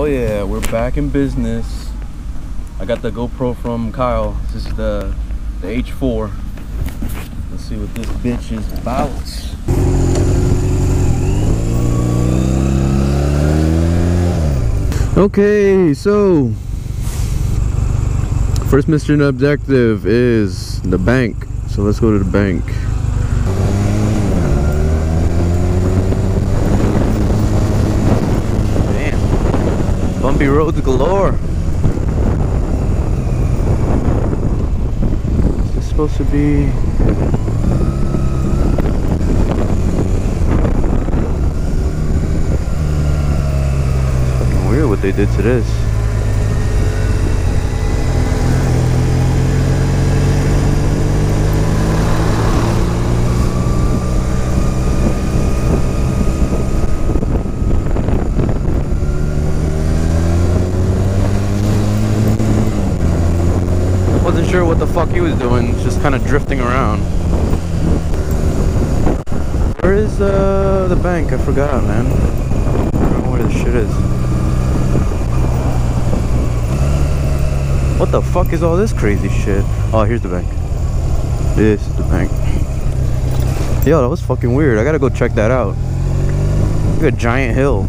Oh yeah, we're back in business. I got the GoPro from Kyle. This is the the H4. Let's see what this bitch is about. Okay, so first mission objective is the bank. So let's go to the bank. Bumpy roads galore. Is supposed to be fucking weird what they did to this. Wasn't sure what the fuck he was doing, just kind of drifting around. Where is uh, the bank? I forgot, man. I don't know where this shit is. What the fuck is all this crazy shit? Oh, here's the bank. This is the bank. Yo, that was fucking weird. I gotta go check that out. Look at a giant hill.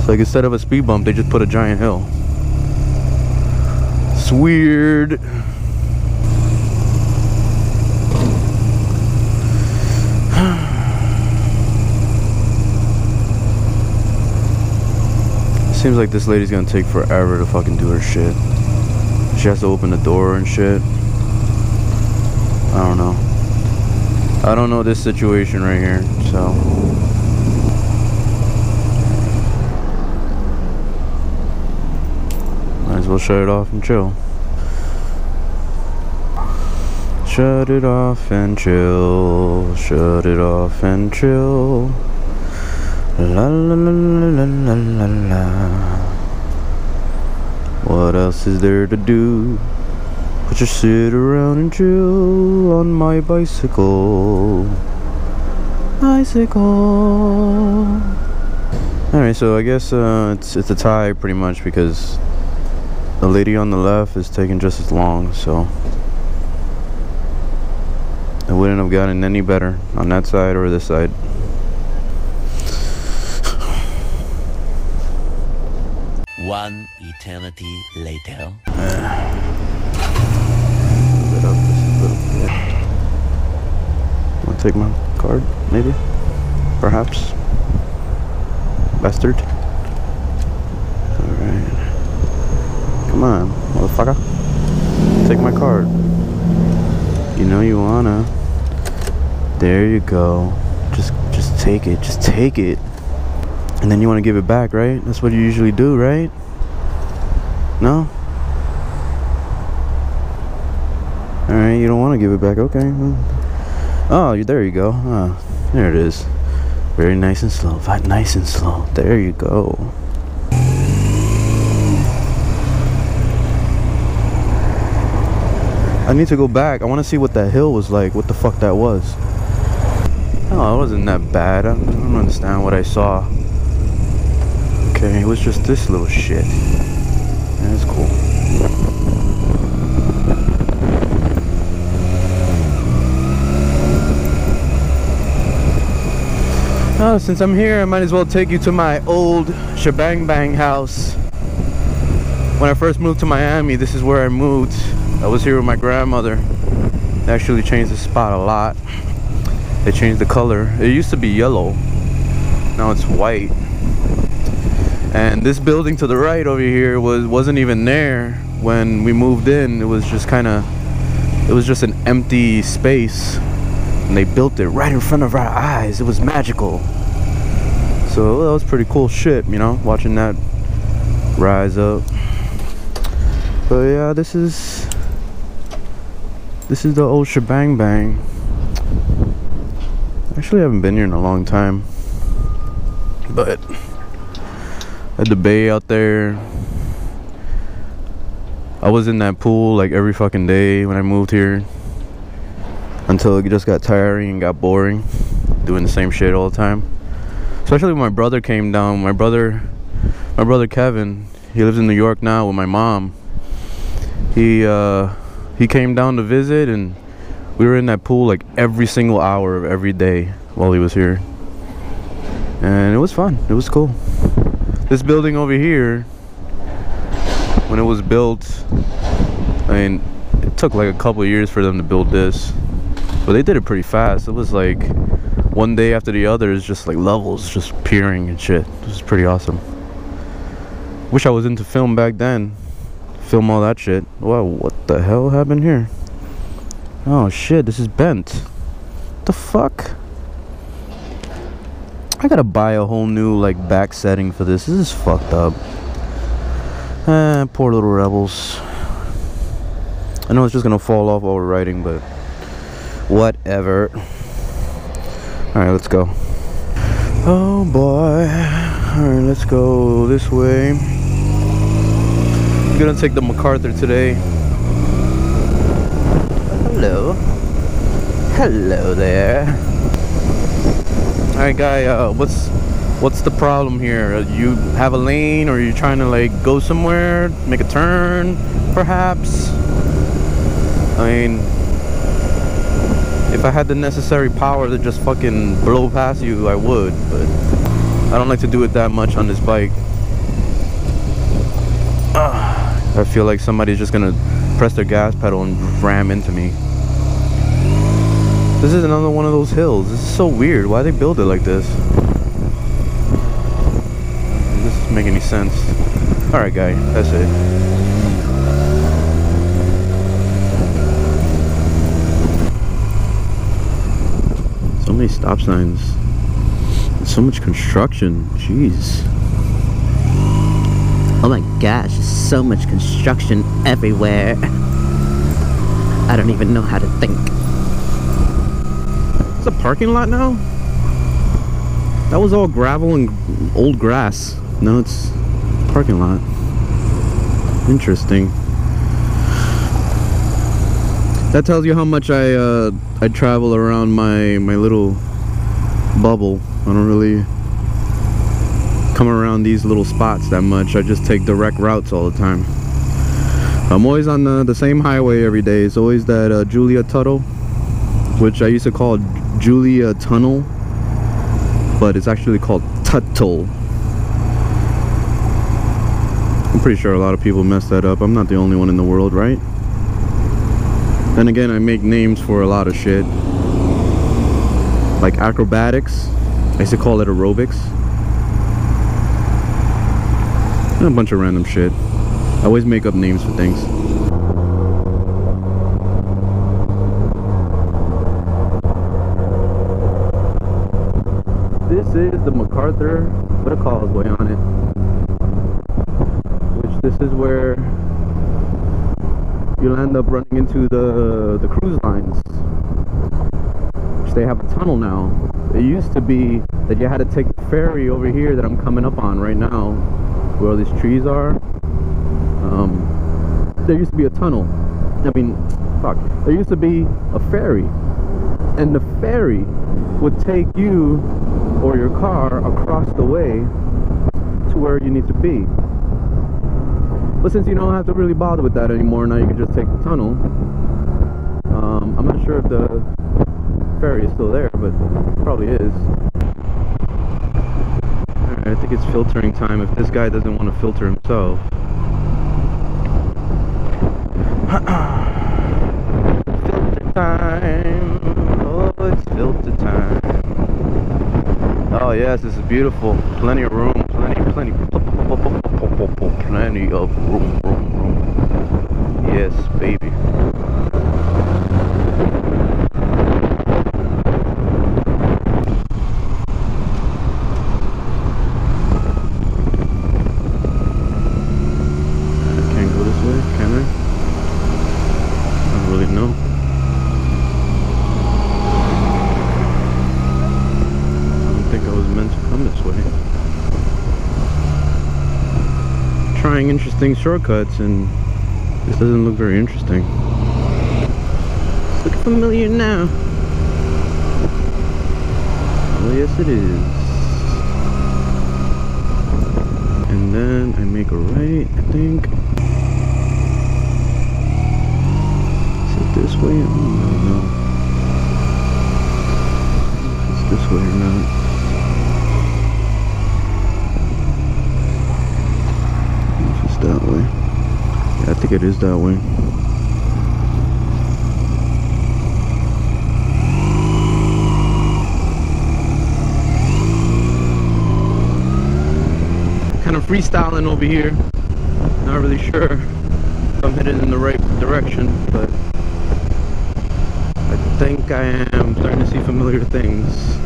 It's like instead of a speed bump, they just put a giant hill. Weird. Seems like this lady's gonna take forever to fucking do her shit. She has to open the door and shit. I don't know. I don't know this situation right here, so. Might as well shut it off and chill. Shut it off and chill. Shut it off and chill. La la la la la la la. What else is there to do? But just sit around and chill on my bicycle. Bicycle. Alright, so I guess uh, it's it's a tie pretty much because the lady on the left is taking just as long, so it wouldn't have gotten any better on that side or this side. One eternity later. bit up just a little bit. Want to take my card, maybe? Perhaps? Bastard. Alright. Come on, motherfucker. Take my card. You know you wanna. There you go. Just just take it. Just take it. And then you want to give it back, right? That's what you usually do, right? No? Alright, you don't want to give it back. Okay. Oh, you- there you go. Ah, there it is. Very nice and slow. Nice and slow. There you go. I need to go back. I want to see what that hill was like. What the fuck that was. Oh, it wasn't that bad. I I don't understand what I saw. Okay, it was just this little shit. That's cool. Oh, since I'm here, I might as well take you to my old shebang bang house. When I first moved to Miami, this is where I moved. I was here with my grandmother. They actually changed the spot a lot. They changed the color. It used to be yellow. Now it's white. And this building to the right over here was wasn't even there when we moved in. It was just kind of it was just an empty space. And they built it right in front of our eyes. It was magical. So that was pretty cool shit, you know, watching that rise up. But yeah, this is this is the old shebang bang. Actually, I haven't been here in a long time. But at the bay out there, I was in that pool like every fucking day when I moved here. Until it just got tiring and got boring, doing the same shit all the time. Especially when my brother came down. My brother, my brother Kevin, he lives in New York now with my mom. He uh, he came down to visit, and we were in that pool like every single hour of every day while he was here, and it was fun. It was cool. This building over here, when it was built, I mean, it took like a couple years for them to build this, but they did it pretty fast. It was like one day after the other is just like levels just peering and shit. It was pretty awesome. Wish I was into film back then. Film all that shit. Wow, what the hell happened here? Oh shit, this is bent. The fuck? I gotta buy a whole new like back setting for this. This is fucked up. Eh, poor little rebels. I know it's just gonna fall off while we're riding, but whatever. Alright, let's go. Oh boy. Alright, let's go this way. Gonna take the MacArthur today. Hello. Hello there. Alright guy, uh, what's what's the problem here? Uh, You have a lane or you're trying to like go somewhere, make a turn, perhaps? I mean, if I had the necessary power to just fucking blow past you, I would, but I don't like to do it that much on this bike. I feel like somebody's just gonna press their gas pedal and ram into me. This is another one of those hills. This is so weird. Why they build it like this? This doesn't make any sense. Alright guy, that's it. So many stop signs. So much construction. Jeez. Oh my gosh, so much construction everywhere. I don't even know how to think. It's a parking lot now? That was all gravel and old grass. No, it's parking lot. Interesting. That tells you how much I uh, I travel around my my little bubble. I don't really come around these little spots that much. I just take direct routes all the time. I'm always on the, the same highway every day. It's always that uh, Julia Tuttle, which I used to call Julia Tunnel, but it's actually called Tuttle. I'm pretty sure a lot of people mess that up. I'm not the only one in the world, right? Then again, I make names for a lot of shit. Like acrobatics. I used to call it aerobics. And a bunch of random shit. I always make up names for things. This is the MacArthur with a causeway on it. Which this is where you'll end up running into the the cruise lines. Which they have a tunnel now. It used to be that you had to take the ferry over here that I'm coming up on right now, where all these trees are. Um, there used to be a tunnel. I mean, fuck. There used to be a ferry, and the ferry would take you or your car across the way to where you need to be. But since you don't have to really bother with that anymore, now you can just take the tunnel. Um, I'm not sure if the ferry is still there, but probably is. I think it's filtering time if this guy doesn't want to filter himself. filter time. Oh, it's filter time. Oh yes, this is beautiful. Plenty of room. Plenty, plenty, plenty of room, room, room. Yes, baby. trying interesting shortcuts and this doesn't look very interesting. Look familiar now. Well, yes it is. And then I make a right, I think. Is it this way? It is that way. kind of freestyling over here. Not really sure if I'm headed in the right direction, but I think I am starting to see familiar things.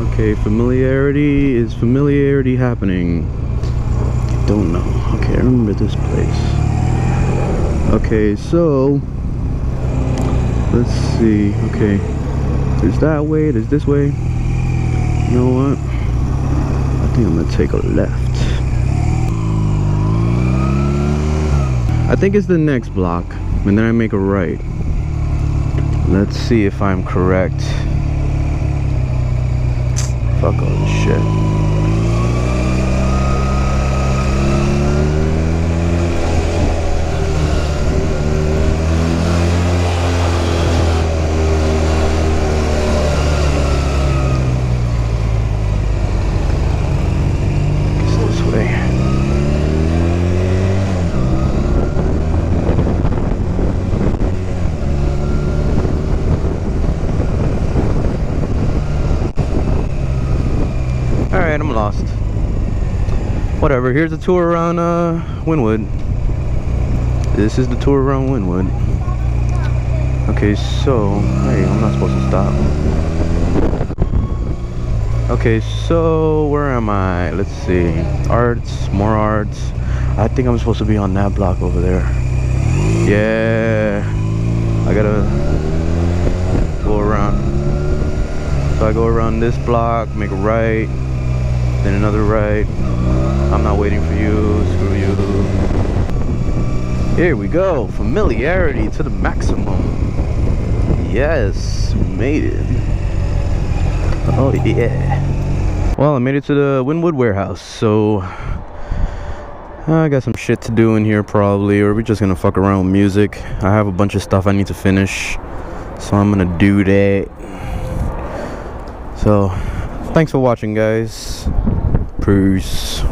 Okay, familiarity is familiarity happening. I don't know. Okay, I remember this place. Okay, so let's see. Okay, there's that way. There's this way. You know what? I think I'm gonna take a left. I think it's the next block, and then I make a right. Let's see if I'm correct. Fuck all this shit. It's this way. Alright, Lost. Whatever, here's a tour around uh, Wynwood. This is the tour around Wynwood. Okay, so, hey, I'm not supposed to stop. Okay, so, where am I? Let's see. Arts, more arts. I think I'm supposed to be on that block over there. Yeah. I gotta go around. So I go around this block, make a right, then another right. I'm not waiting for you, screw you. Here we go, familiarity to the maximum. Yes, made it. Oh yeah. Well, I made it to the Wynwood warehouse, so I got some shit to do in here probably, or we're just gonna fuck around with music. I have a bunch of stuff I need to finish, so I'm gonna do that. So, thanks for watching, guys. Peace.